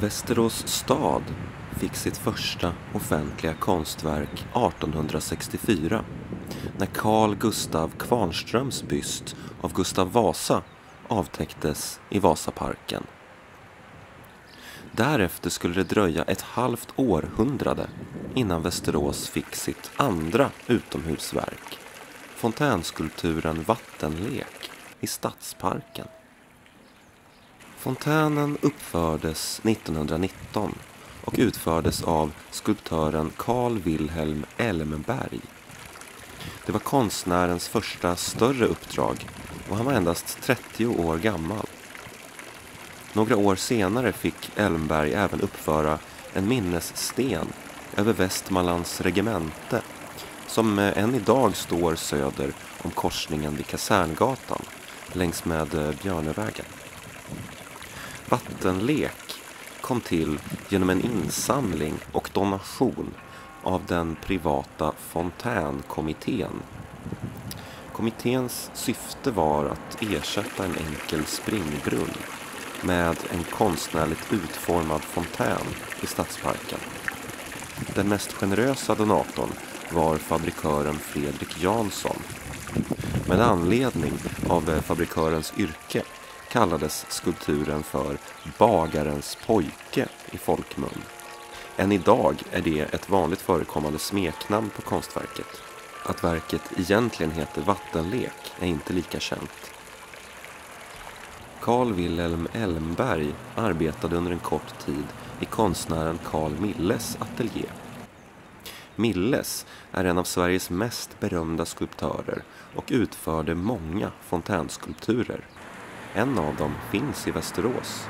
Västerås stad fick sitt första offentliga konstverk 1864 när Carl Gustav Kvarnströms byst av Gustav Vasa avtäcktes i Vasaparken. Därefter skulle det dröja ett halvt århundrade innan Västerås fick sitt andra utomhusverk, fontänskulpturen Vattenlek i Stadsparken. Fontänen uppfördes 1919 och utfördes av skulptören Carl Wilhelm Elmberg. Det var konstnärens första större uppdrag och han var endast 30 år gammal. Några år senare fick Elmberg även uppföra en minnessten över Västmanlands regemente som eh, än idag står söder om korsningen vid Kaserngatan längs med eh, Björnevägen. Vattenlek kom till genom en insamling och donation av den privata Fontänkommittén. Kommitténs syfte var att ersätta en enkel springbrunn med en konstnärligt utformad fontän i Stadsparken. Den mest generösa donatorn var fabrikören Fredrik Jansson. Med anledning av fabrikörens yrke kallades skulpturen för Bagarens pojke i folkmun. Än idag är det ett vanligt förekommande smeknamn på konstverket. Att verket egentligen heter Vattenlek är inte lika känt. Carl Wilhelm Elmberg arbetade under en kort tid i konstnären Carl Milles ateljé. Milles är en av Sveriges mest berömda skulptörer och utförde många fontänskulpturer. En av dem finns i Västerås.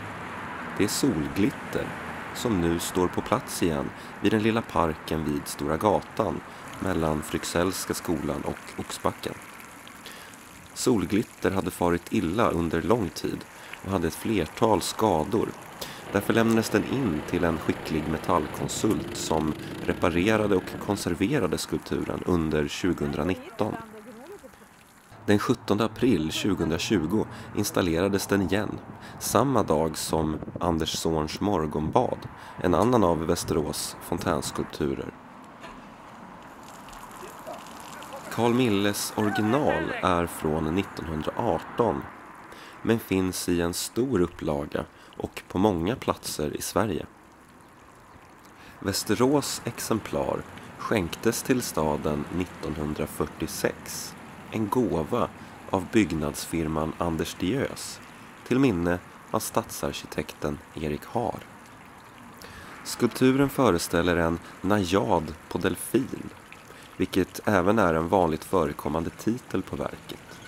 Det är Solglitter som nu står på plats igen vid den lilla parken vid Stora gatan mellan Fryxellska skolan och Oxbacken. Solglitter hade farit illa under lång tid och hade ett flertal skador. Därför lämnades den in till en skicklig metallkonsult som reparerade och konserverade skulpturen under 2019. Den 17 april 2020 installerades den igen, samma dag som Anders Zorns morgonbad, en annan av Västerås fontänskulpturer. Carl Milles original är från 1918 men finns i en stor upplaga och på många platser i Sverige. Västerås exemplar skänktes till staden 1946 en gåva av byggnadsfirman Anders Diös till minne av stadsarkitekten Erik Har. Skulpturen föreställer en najad på delfin, vilket även är en vanligt förekommande titel på verket.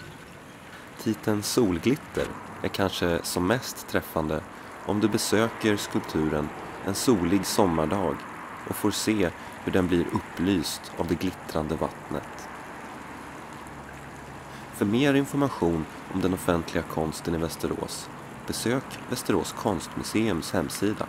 Titeln Solglitter är kanske som mest träffande om du besöker skulpturen en solig sommardag och får se hur den blir upplyst av det glittrande vattnet. För mer information om den offentliga konsten i Västerås besök Västerås konstmuseums hemsida.